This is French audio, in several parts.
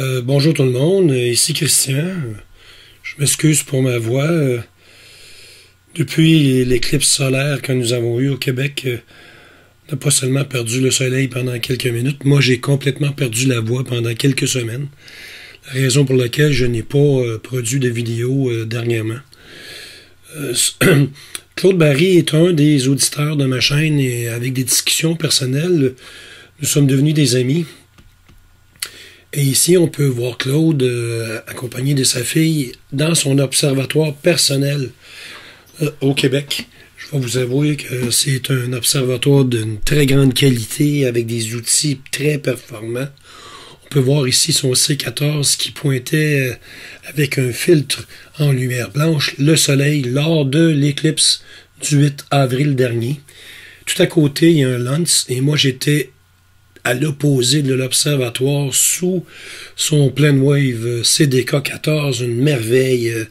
Euh, bonjour tout le monde, ici Christian. Je m'excuse pour ma voix. Depuis l'éclipse solaire que nous avons eu au Québec, euh, on n'a pas seulement perdu le soleil pendant quelques minutes, moi j'ai complètement perdu la voix pendant quelques semaines. La raison pour laquelle je n'ai pas euh, produit de vidéo dernièrement. Claude Barry est un des auditeurs de ma chaîne et avec des discussions personnelles, nous sommes devenus des amis. Et ici, on peut voir Claude euh, accompagné de sa fille dans son observatoire personnel euh, au Québec. Je vais vous avouer que c'est un observatoire d'une très grande qualité avec des outils très performants. On peut voir ici son C14 qui pointait euh, avec un filtre en lumière blanche le soleil lors de l'éclipse du 8 avril dernier. Tout à côté, il y a un lens et moi j'étais à l'opposé de l'observatoire sous son plein wave CDK 14, une merveille euh,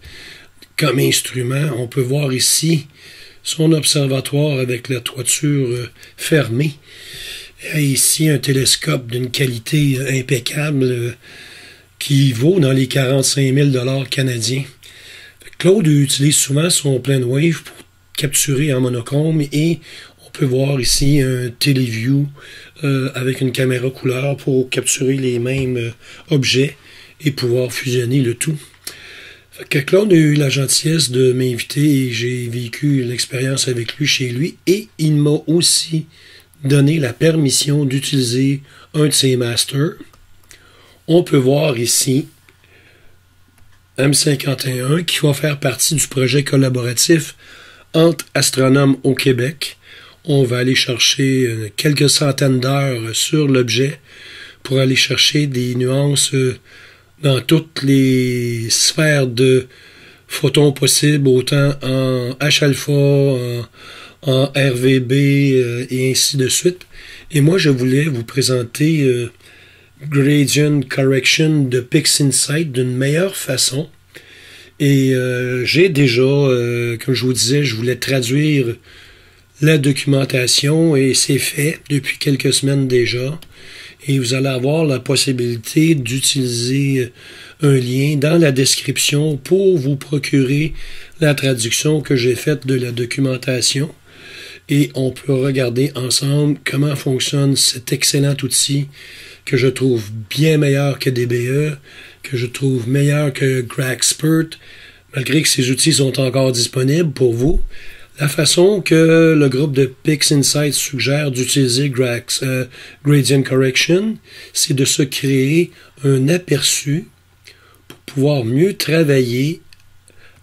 comme instrument. On peut voir ici son observatoire avec la toiture euh, fermée. Et ici un télescope d'une qualité euh, impeccable qui vaut dans les 45 000 dollars canadiens. Claude utilise souvent son plein wave pour capturer en monochrome et on peut voir ici un téléview euh, avec une caméra couleur pour capturer les mêmes euh, objets et pouvoir fusionner le tout. Claude a eu la gentillesse de m'inviter et j'ai vécu l'expérience avec lui chez lui et il m'a aussi donné la permission d'utiliser un de ses masters. On peut voir ici M51 qui va faire partie du projet collaboratif entre astronomes au Québec. On va aller chercher euh, quelques centaines d'heures sur l'objet pour aller chercher des nuances euh, dans toutes les sphères de photons possibles, autant en H-alpha, en, RVB euh, et ainsi de suite. Et moi, je voulais vous présenter Gradient Correction de PixInsight d'une meilleure façon et j'ai déjà, comme je vous disais, je voulais traduire la documentation et c'est fait depuis quelques semaines déjà. Et vous allez avoir la possibilité d'utiliser un lien dans la description pour vous procurer la traduction que j'ai faite de la documentation. Et on peut regarder ensemble comment fonctionne cet excellent outil que je trouve bien meilleur que DBE, que je trouve meilleur que Gragspert, malgré que ces outils sont encore disponibles pour vous. La façon que le groupe de PixInsight suggère d'utiliser euh, Gradient Correction, c'est de se créer un aperçu pour pouvoir mieux travailler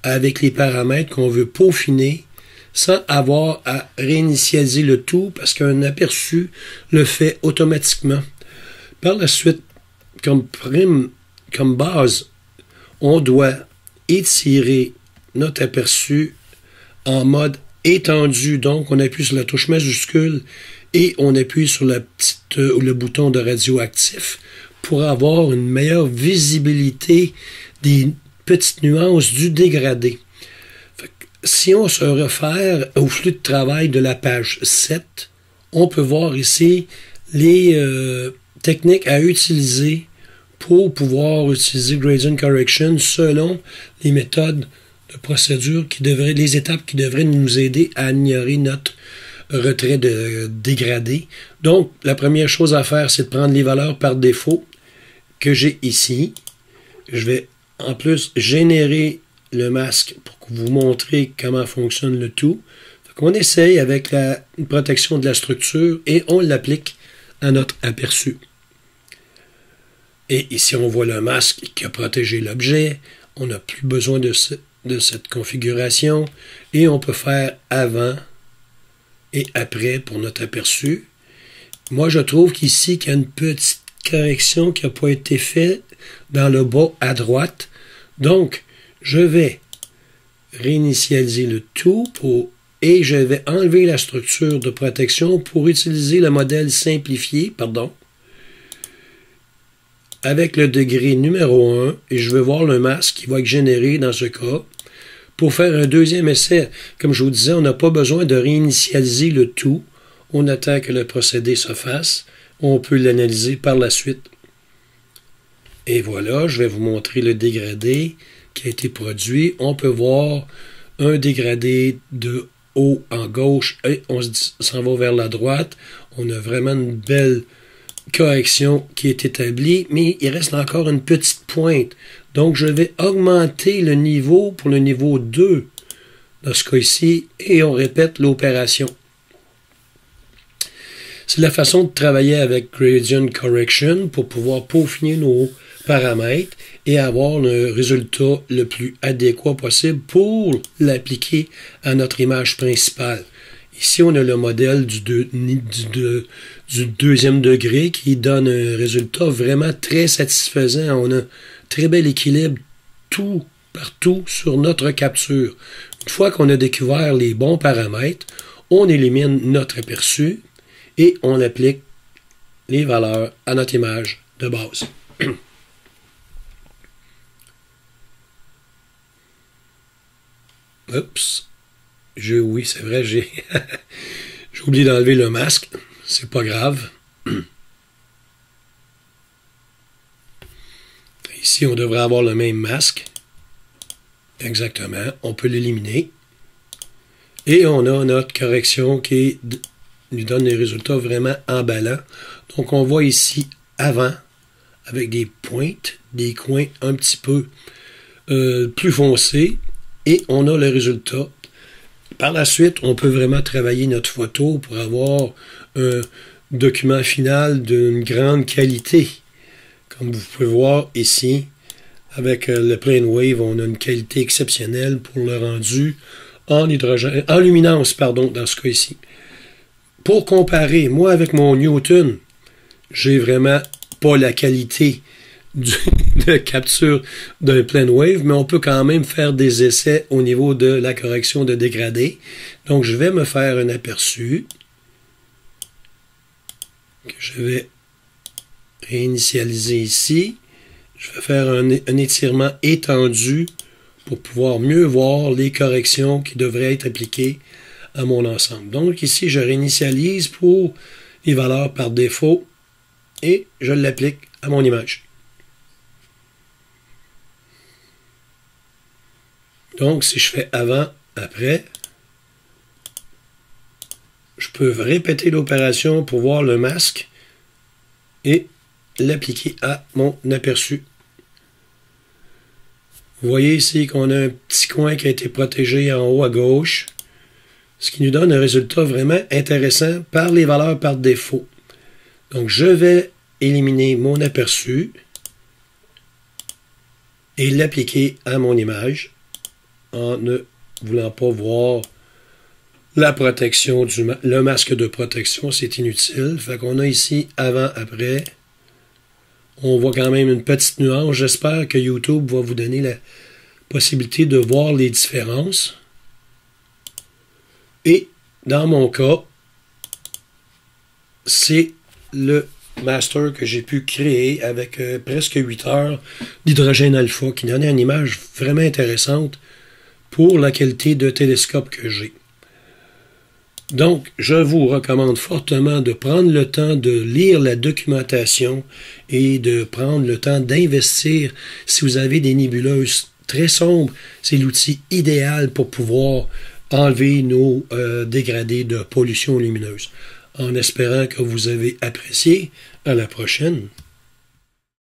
avec les paramètres qu'on veut peaufiner sans avoir à réinitialiser le tout parce qu'un aperçu le fait automatiquement. Par la suite, comme prime comme base, on doit étirer notre aperçu en mode étendu. Donc, on appuie sur la touche majuscule et on appuie sur euh, le bouton de radioactif pour avoir une meilleure visibilité des petites nuances du dégradé. si on se réfère au flux de travail de la page 7, on peut voir ici les euh, techniques à utiliser pour pouvoir utiliser gradient correction selon les méthodes de procédure qui devraient, les étapes qui devraient nous aider à ignorer notre retrait de dégradé. Donc, la première chose à faire, c'est de prendre les valeurs par défaut que j'ai ici. Je vais en plus générer le masque pour vous montrer comment fonctionne le tout. On essaye avec la protection de la structure et on l'applique à notre aperçu. Et ici, on voit le masque qui a protégé l'objet. On n'a plus besoin de, de cette configuration. Et on peut faire avant et après pour notre aperçu. Moi, je trouve qu'ici, qu'il y a une petite correction qui n'a pas été faite dans le bas à droite. Donc, je vais réinitialiser le tout et je vais enlever la structure de protection pour utiliser le modèle simplifié, pardon, avec le degré numéro 1 et je vais voir le masque qui va être généré dans ce cas. Pour faire un deuxième essai, comme je vous disais, on n'a pas besoin de réinitialiser le tout. On attend que le procédé se fasse. On peut l'analyser par la suite. Et voilà, je vais vous montrer le dégradé qui a été produit. On peut voir un dégradé de haut en gauche et on s'en va vers la droite. On a vraiment une belle correction qui est établie, mais il reste encore une petite pointe. Donc, je vais augmenter le niveau pour le niveau 2 dans ce cas-ci et on répète l'opération. C'est la façon de travailler avec Gradient Correction pour pouvoir peaufiner nos paramètres et avoir le résultat le plus adéquat possible pour l'appliquer à notre image principale. Ici, on a le modèle du, deuxième degré qui donne un résultat vraiment très satisfaisant. On a très bel équilibre tout partout sur notre capture. Une fois qu'on a découvert les bons paramètres, on élimine notre aperçu et on applique les valeurs à notre image de base. Oups. Je, oui, c'est vrai, j'ai, oublié d'enlever le masque. C'est pas grave. Ici, on devrait avoir le même masque. Exactement. On peut l'éliminer. Et on a notre correction qui nous donne des résultats vraiment emballants. Donc, on voit ici avant, avec des pointes, des coins un petit peu euh, plus foncés, et on a le résultat. Par la suite, on peut vraiment travailler notre photo pour avoir un document final d'une grande qualité. Comme vous pouvez voir ici, avec euh, le Plane Wave, on a une qualité exceptionnelle pour le rendu en hydrogène, en luminance, pardon, dans ce cas ici. Pour comparer, moi avec mon Newton, j'ai vraiment pas la qualité de capture d'un plane wave, mais on peut quand même faire des essais au niveau de la correction de dégradé. Donc, je vais me faire un aperçu que je vais réinitialiser ici. Je vais faire un, étirement étendu pour pouvoir mieux voir les corrections qui devraient être appliquées à mon ensemble. Donc ici, je réinitialise pour les valeurs par défaut et je l'applique à mon image. Donc, si je fais avant, après, je peux répéter l'opération pour voir le masque et l'appliquer à mon aperçu. Vous voyez ici qu'on a un petit coin qui a été protégé en haut à gauche, ce qui nous donne un résultat vraiment intéressant par les valeurs par défaut. Donc, je vais éliminer mon aperçu et l'appliquer à mon image en ne voulant pas voir la protection, du le masque de protection, c'est inutile. Fait qu'on a ici avant, après. On voit quand même une petite nuance. J'espère que YouTube va vous donner la possibilité de voir les différences. Et dans mon cas, c'est le master que j'ai pu créer avec euh, presque 8 heures d'hydrogène alpha qui donnait une image vraiment intéressante pour la qualité de télescope que j'ai. Donc, je vous recommande fortement de prendre le temps de lire la documentation et de prendre le temps d'investir. Si vous avez des nébuleuses très sombres, c'est l'outil idéal pour pouvoir enlever nos euh, dégradés de pollution lumineuse. En espérant que vous avez apprécié. À la prochaine.